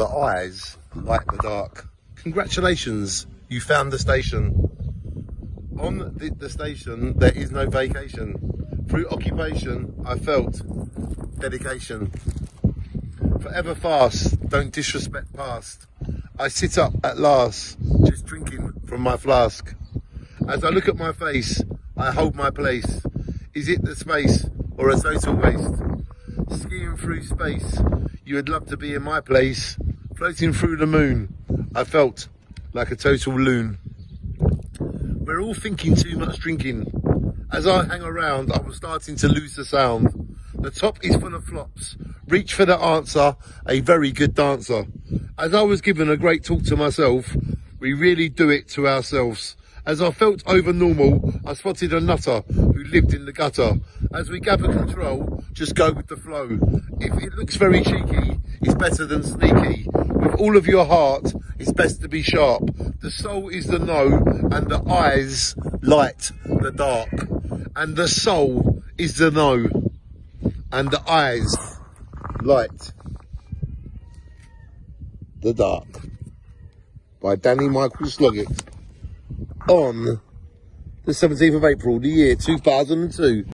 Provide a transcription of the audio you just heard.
the eyes light the dark. Congratulations, you found the station. On the, the station, there is no vacation. Through occupation, I felt dedication. Forever fast, don't disrespect past. I sit up at last, just drinking from my flask. As I look at my face, I hold my place. Is it the space or a total waste? Skiing through space, you would love to be in my place. Floating through the moon, I felt like a total loon. We're all thinking too much drinking. As I hang around, I was starting to lose the sound. The top is full of flops. Reach for the answer, a very good dancer. As I was given a great talk to myself, we really do it to ourselves. As I felt over normal, I spotted a nutter who lived in the gutter. As we gather control, just go with the flow. If it looks very cheeky, it's better than sneaky. With all of your heart, it's best to be sharp. The soul is the no, and the eyes light the dark. And the soul is the no, and the eyes light the dark. By Danny Michael Sloggett on the 17th of April, the year 2002.